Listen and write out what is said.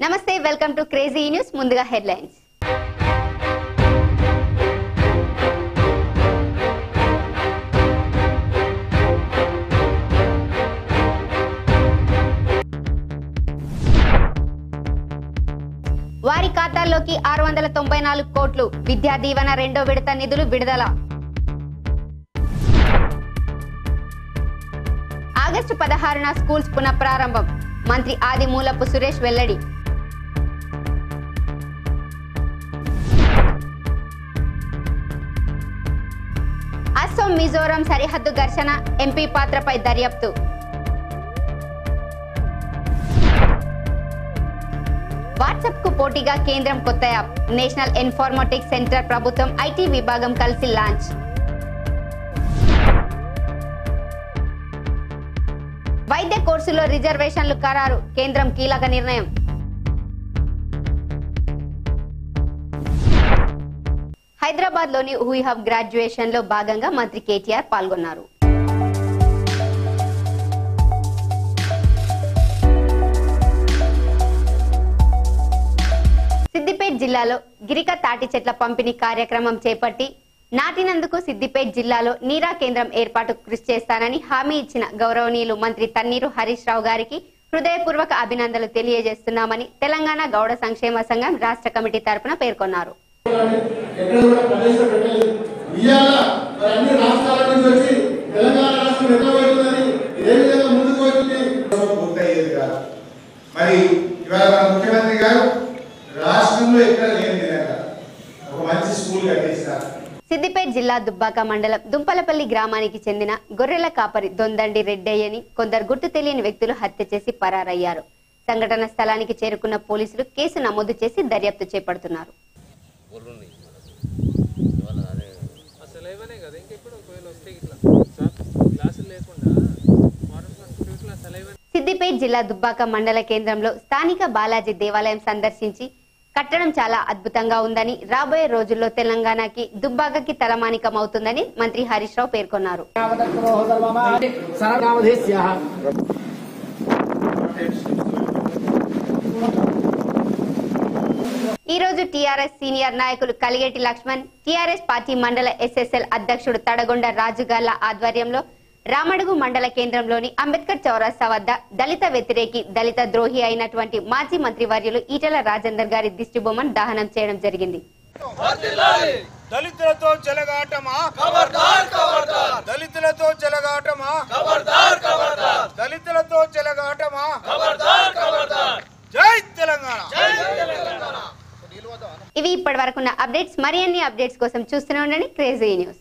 నమస్తే welcome to crazy news ముందుగా headlines. వారి ఖాతాల్లోకి ఆరు వందల తొంభై నాలుగు కోట్లు విద్యా దీవెన రెండో విడత నిధులు విడుదల. ఆగస్టు పదహారున స్కూల్స్ పునఃప్రారంభం మంత్రి ఆదిమూలపు సురేష్ వెల్లడి. అసోం మిజోరం సరిహద్దు ఘర్షణ ఎంపీ పాత్రపై దర్యాప్తు. వాట్సాప్కు పోటీగా కేంద్రం కొత్త యాప్ నేషనల్ ఇన్ఫార్మాటిక్స్ సెంటర్ ప్రభుత్వం ఐటీ విభాగం కలిసి లాంచ్. వైద్య కోర్సులో రిజర్వేషన్లు ఖరారు కేంద్రం కీలక నిర్ణయం. హైదరాబాద్లోని హూయిహబ్ గ్రాడ్యుయేషన్లో భాగంగా మంత్రి కేటీఆర్ పాల్గొన్నారు. సిద్దిపేట జిల్లాలో గిరిక తాటి చెట్ల పంపిణీ కార్యక్రమం చేపట్టి నాటినందుకు సిద్దిపేట జిల్లాలో నీరా కేంద్రం ఏర్పాటు కృషి చేస్తానని హామీ ఇచ్చిన గౌరవనీయులు మంత్రి తన్నీరు హరీష్ రావు గారికి హృదయపూర్వక అభినందనలు తెలియజేస్తున్నామని తెలంగాణ గౌడ సంక్షేమ సంఘం రాష్ట్ర కమిటీ తరపున పేర్కొన్నారు. ఎక్కడ కూడా ప్రదేశం పెట్టలేదు. ఇవాళ మరి అన్ని రాష్ట్రాల నుంచి వచ్చి తెలంగాణ రాష్ట్రం ఎట్లా పోతుందని ఏ విధంగా ముందుకు పోతుంది పూర్తయ్యేది కాదు. మరి ఇవాళ మన ముఖ్యమంత్రి గారు రాష్ట్రంలో ఎక్కడ లేని విధంగా ఒక మంచి స్కూల్ కట్టిస్తారు. సిద్దిపేట జిల్లా దుబ్బాక మండలం దుంపలపల్లి గ్రామానికి చెందిన గొర్రెల కాపరి దొందండి రెడ్డయ్యని కొందరు గుర్తు తెలియని వ్యక్తులు హత్య చేసి పరారయ్యారు. సంఘటన స్థలానికి చేరుకున్న పోలీసులు కేసు నమోదు చేసి దర్యాప్తు చేపడుతున్నారు. గొర్రెలున్నాయి ఇవాళ అదే అసలు ఇవ్వనే కదా ఇంకెప్పుడు ఒకవేళ వస్తే ఇట్లా. సార్ క్లాసులు లేకుండా వాటర్ ఫస్ట్ ఇట్లా అసలు ఇవ్వనే సిద్దిపేట జిల్లా దుబ్బాక మండల కేంద్రంలో స్థానిక బాలాజీ దేవాలయం సందర్శించి కట్టడం చాలా అద్భుతంగా ఉందని రాబోయే రోజుల్లో తెలంగాణకి దుబ్బాకకి తలమానికం అవుతుందని మంత్రి హరీష్ రావు పేర్కొన్నారు. ఈ రోజు టీఆర్ఎస్ సీనియర్ నాయకులు కలిగేటి లక్ష్మణ్ టీఆర్ఎస్ పార్టీ మండల ఎస్ఎస్ఎల్ అధ్యక్షుడు తడగొండ రాజుగార్ల ఆధ్వర్యంలో రామడుగు మండల కేంద్రంలోని అంబేద్కర్ చౌరస్తా వద్ద దళిత వ్యతిరేకి దళిత ద్రోహి అయినటువంటి మాజీ మంత్రి వర్యులు ఈటల రాజేందర్ గారి దిష్టిబొమ్మను దహనం చేయడం జరిగింది. దళితులతో చెలగాటమా? దళితులతో చెలగాటమా? దళితులతో చెలగాటమా? జై తెలంగాణ! ఇవి ఇప్పటి వరకున్న అప్డేట్స్ మరి అన్ని అప్డేట్స్ కోసం చూస్తూనే ఉండండి. Crazy News.